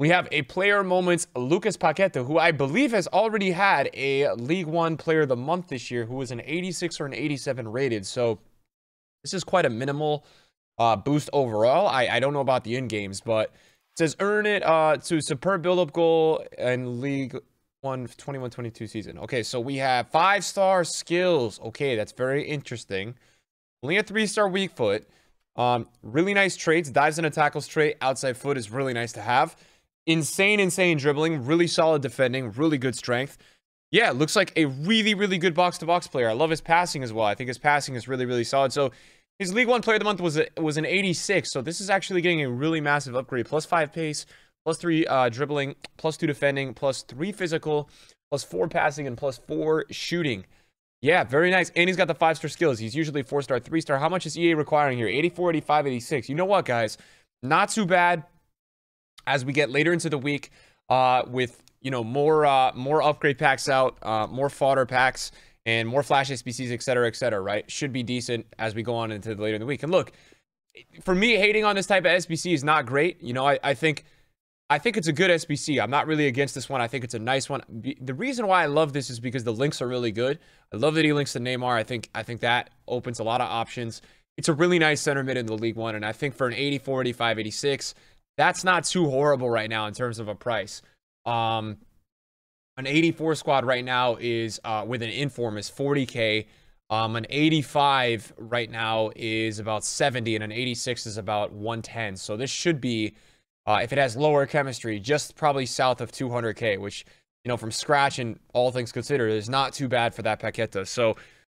We have a player moments, Lucas Paqueta, who I believe has already had a League One Player of the Month this year, who was an 86 or an 87 rated. So this is quite a minimal uh, boost overall. I, I don't know about the in games, but it says earn it uh, to superb build up goal and League One 21 22 season. Okay, so we have five star skills. Okay, that's very interesting. Only a three star weak foot. Um, really nice traits. Dives and a tackles trait. Outside foot is really nice to have. Insane, insane dribbling. Really solid defending. Really good strength. Yeah, looks like a really, really good box to box player. I love his passing as well. I think his passing is really, really solid. So his League One Player of the Month was a, was an 86. So this is actually getting a really massive upgrade. Plus five pace, plus three uh, dribbling, plus two defending, plus three physical, plus four passing, and plus four shooting. Yeah, very nice. And he's got the five star skills. He's usually four star, three star. How much is EA requiring here? 84, 85, 86. You know what, guys? Not too bad as we get later into the week uh, with you know more uh, more upgrade packs out, uh, more fodder packs, and more flash SBCs, et cetera, et cetera. Right? Should be decent as we go on into the later in the week. And look, for me, hating on this type of SBC is not great. You know, I, I think. I think it's a good SBC. I'm not really against this one. I think it's a nice one. The reason why I love this is because the links are really good. I love that he links to Neymar. I think I think that opens a lot of options. It's a really nice center mid in the League One, and I think for an 84, 85, 86, that's not too horrible right now in terms of a price. Um, an 84 squad right now is uh, with an inform is 40k. Um, an 85 right now is about 70, and an 86 is about 110. So this should be, uh, if it has lower chemistry, just probably south of 200k, which you know from scratch and all things considered is not too bad for that Paqueta. So